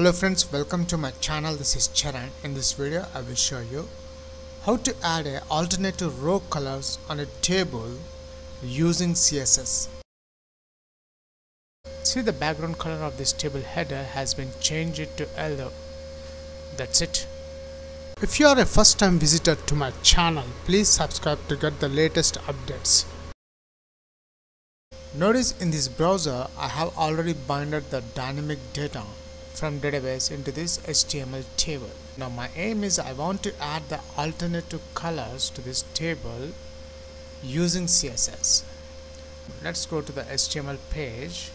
Hello friends, welcome to my channel. This is Charan. In this video, I will show you how to add a alternative row colors on a table using CSS. See the background color of this table header has been changed to yellow. That's it. If you are a first time visitor to my channel, please subscribe to get the latest updates. Notice in this browser, I have already binded the dynamic data from database into this HTML table. Now my aim is I want to add the alternative colors to this table using CSS. Let's go to the HTML page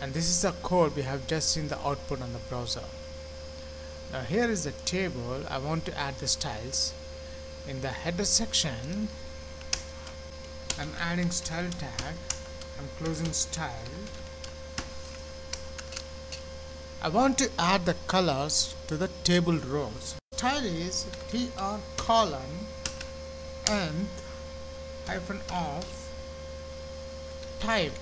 and this is the code we have just seen the output on the browser. Now here is the table I want to add the styles in the header section I'm adding style tag I'm closing style I want to add the colors to the table rows. Style is tr colon nth hyphen of type.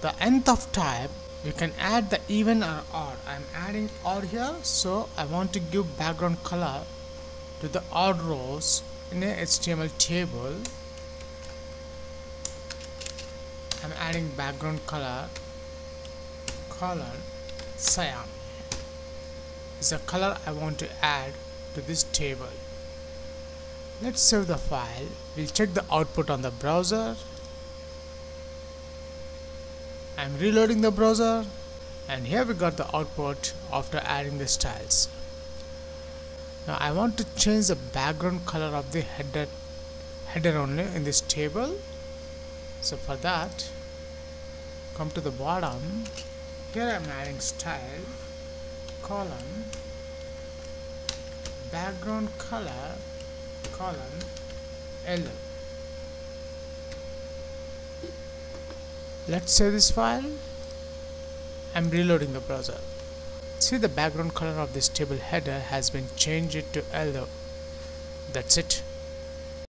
The nth of type you can add the even or odd. I'm adding odd here so I want to give background color to the odd rows in a HTML table. I'm adding background color color cyan. Is a color I want to add to this table. Let's save the file. We'll check the output on the browser. I'm reloading the browser and here we got the output after adding the styles. Now I want to change the background color of the header header only in this table. So for that come to the bottom here I'm adding style column. Background color. Column. Yellow. Let's save this file. I'm reloading the browser. See the background color of this table header has been changed to yellow. That's it